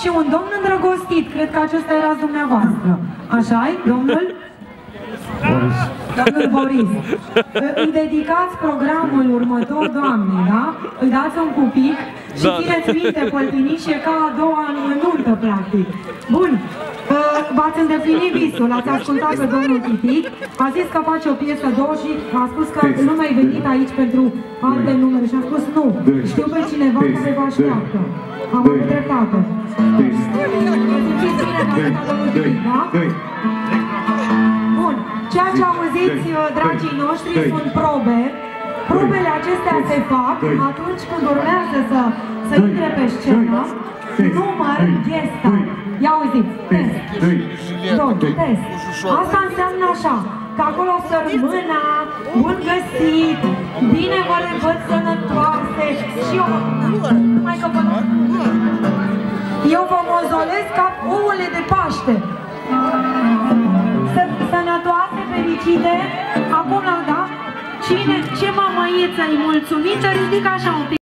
și un domn îndrăgostit. Cred că acesta era dumneavoastră. Așa-i, domnul? Boris. Domnul Boris. Îi dedicați programul următor, doamne, da? Îi dați un pupic și Da. țineți minte, păltiniși, e ca a doua nuntă, practic. Bun. Uh, V-ați îndeplinit visul, l-ați ascultat pe domnul Chitic, a zis că face o piesă două și a spus că Test. nu mai venit aici pentru alte numere și a spus nu, Doi. știu pe cineva Test. care vă așteaptă. Am Doi. avut dreptate. Test. Simțiți bine că Doi. atâta domnul Doi. Chitic, da? Doi. Bun, ceea ce auziți, Doi. dragii Doi. noștri, Doi. sunt probe. Probele acestea Doi. se fac Doi. atunci când urmează să, să Doi. intre pe scenă, Doi. număr Doi. ghesta. Doi. Ia auziți, test. Doi. Doi, Doi. test. Asta înseamnă așa, că acolo să rămână, bun găsit, bine vă revăd sănătoase și eu, vă mozolesc ca ouăle de Paște. Să, sănătoase, fericite, acum, da? Cine, ce mamaiță e mulțumită, ridică așa un pic.